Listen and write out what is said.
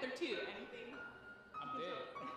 Panther 2. Anything? I'm dead.